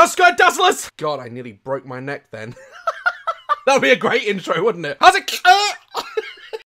How's Dazzlers? God, I nearly broke my neck then. That'd be a great intro, wouldn't it? How's it? Uh,